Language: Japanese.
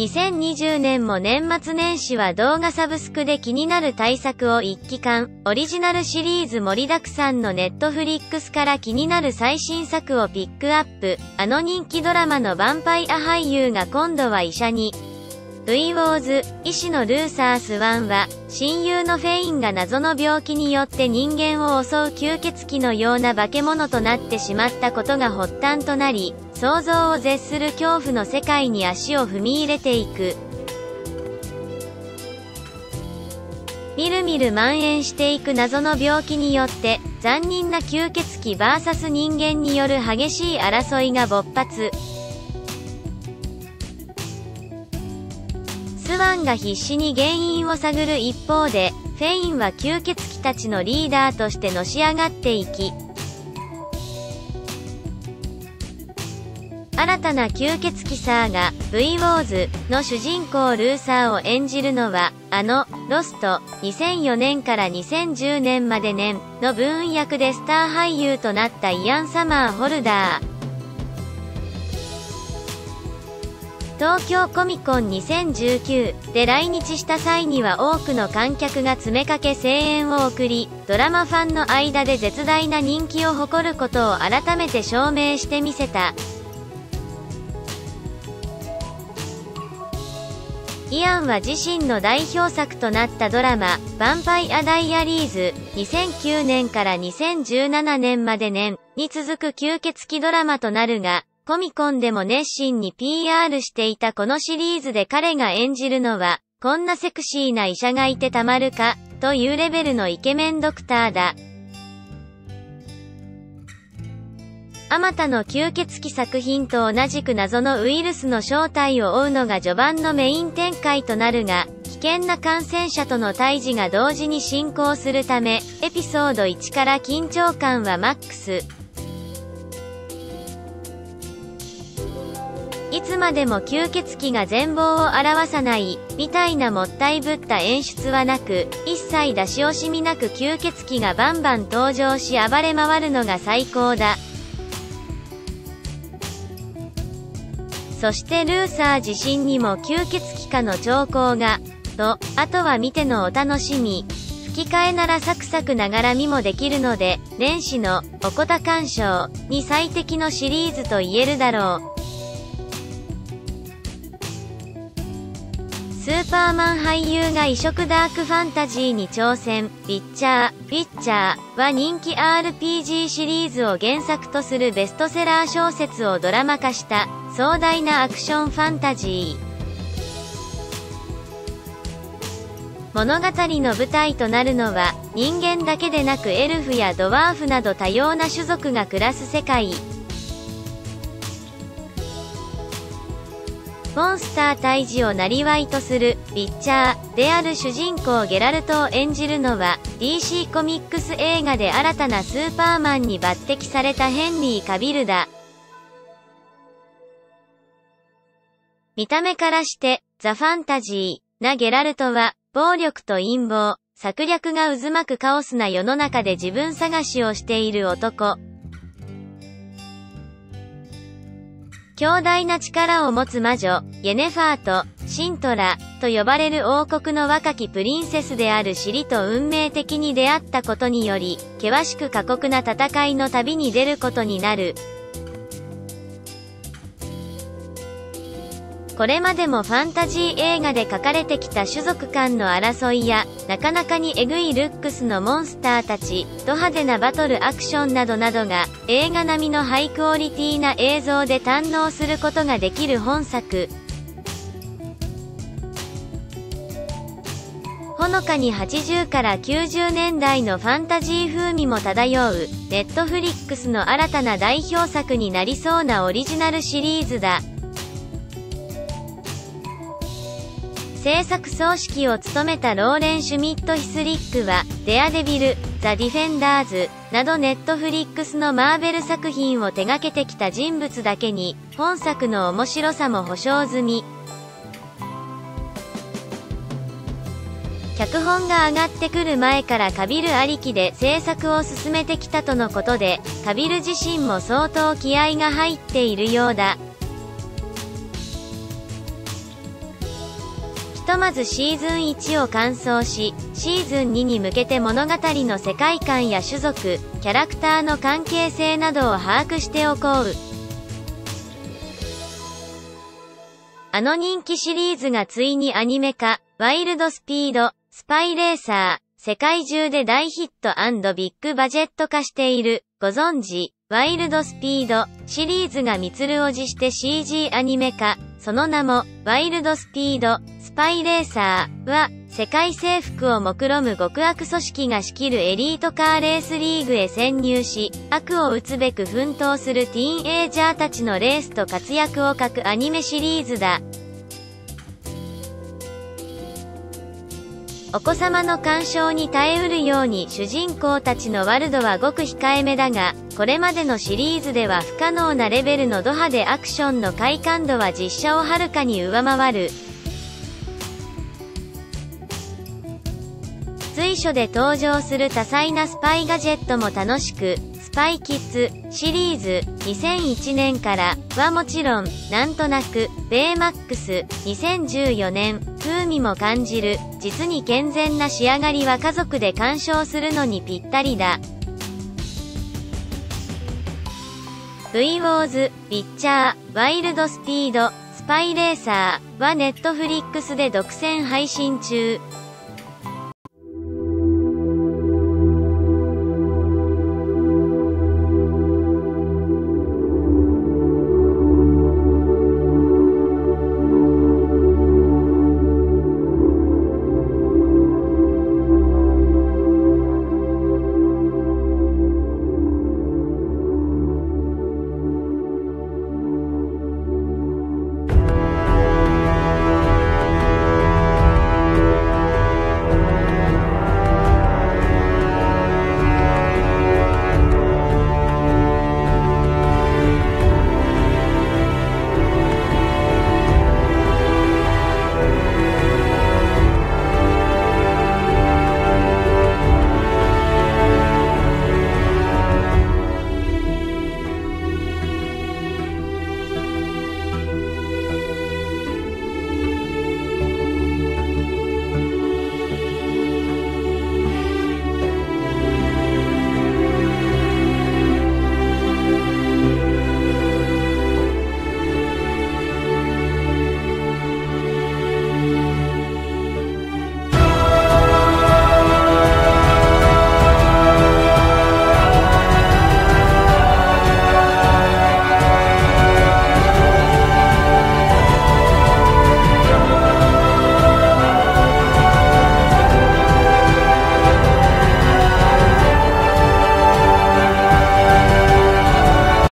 2020年も年末年始は動画サブスクで気になる対策を一期間、オリジナルシリーズ盛りだくさんのネットフリックスから気になる最新作をピックアップ、あの人気ドラマのヴァンパイア俳優が今度は医者に、V ウォーズ、医師のルーサース1は、親友のフェインが謎の病気によって人間を襲う吸血鬼のような化け物となってしまったことが発端となり、想像を絶する恐怖の世界に足を踏み入れていく。みるみる蔓延していく謎の病気によって、残忍な吸血鬼 VS 人間による激しい争いが勃発。スワンが必死に原因を探る一方で、フェインは吸血鬼たちのリーダーとしてのし上がっていき、新たな吸血鬼サーガ、V ウォーズの主人公ルーサーを演じるのは、あの、ロスト、2004年から2010年まで年の分役でスター俳優となったイアン・サマー・ホルダー。東京コミコン2019で来日した際には多くの観客が詰めかけ声援を送り、ドラマファンの間で絶大な人気を誇ることを改めて証明してみせた。イアンは自身の代表作となったドラマ、ヴァンパイア・ダイアリーズ、2009年から2017年まで年に続く吸血鬼ドラマとなるが、コミコンでも熱心に PR していたこのシリーズで彼が演じるのは、こんなセクシーな医者がいてたまるか、というレベルのイケメンドクターだ。あまたの吸血鬼作品と同じく謎のウイルスの正体を追うのが序盤のメイン展開となるが、危険な感染者との対峙が同時に進行するため、エピソード1から緊張感はマックス。いつまでも吸血鬼が全貌を表さない、みたいなもったいぶった演出はなく、一切出し惜しみなく吸血鬼がバンバン登場し暴れ回るのが最高だ。そしてルーサー自身にも吸血鬼化の兆候が、と、あとは見てのお楽しみ。吹き替えならサクサクながら見もできるので、年始の、おこた鑑賞に最適のシリーズと言えるだろう。スーパーマン俳優が異色ダークファンタジーに挑戦、ウィッチャー、ウィッチャーは人気 RPG シリーズを原作とするベストセラー小説をドラマ化した壮大なアクションファンタジー。物語の舞台となるのは人間だけでなくエルフやドワーフなど多様な種族が暮らす世界。モンスター退治をなりわいとする、ピッチャーである主人公ゲラルトを演じるのは、DC コミックス映画で新たなスーパーマンに抜擢されたヘンリー・カビルだ。見た目からして、ザ・ファンタジーなゲラルトは、暴力と陰謀、策略が渦巻くカオスな世の中で自分探しをしている男。強大な力を持つ魔女、イェネファーと、シントラ、と呼ばれる王国の若きプリンセスであるシリと運命的に出会ったことにより、険しく過酷な戦いの旅に出ることになる。これまでもファンタジー映画で描かれてきた種族間の争いや、なかなかにエグいルックスのモンスターたち、ド派手なバトルアクションなどなどが、映画並みのハイクオリティな映像で堪能することができる本作。ほのかに80から90年代のファンタジー風味も漂う、ネットフリックスの新たな代表作になりそうなオリジナルシリーズだ。制作総指揮を務めたローレン・シュミット・ヒスリックは、デアデビル、ザ・ディフェンダーズ、などネットフリックスのマーベル作品を手掛けてきた人物だけに、本作の面白さも保証済み。脚本が上がってくる前からカビルありきで制作を進めてきたとのことで、カビル自身も相当気合が入っているようだ。まずシーズン1を完走し、シーズン2に向けて物語の世界観や種族、キャラクターの関係性などを把握しておこう。あの人気シリーズがついにアニメ化、ワイルドスピード、スパイレーサー、世界中で大ヒットビッグバジェット化している、ご存知、ワイルドスピードシリーズがミツルを辞して CG アニメ化、その名も、ワイルドスピード、スパイレーサーは、世界征服を目論む極悪組織が仕切るエリートカーレースリーグへ潜入し、悪を打つべく奮闘するティーンエイジャーたちのレースと活躍を書くアニメシリーズだ。お子様の干渉に耐えうるように主人公たちのワルドはごく控えめだが、これまでのシリーズでは不可能なレベルのド派でアクションの快感度は実写をはるかに上回る。随所で登場する多彩なスパイガジェットも楽しく、スパイキッズシリーズ2001年からはもちろん、なんとなく、ベイマックス2014年、風味も感じる、実に健全な仕上がりは家族で鑑賞するのにぴったりだ。V ウォーズ、ピッチャー、ワイルドスピード、スパイレーサーはネットフリックスで独占配信中。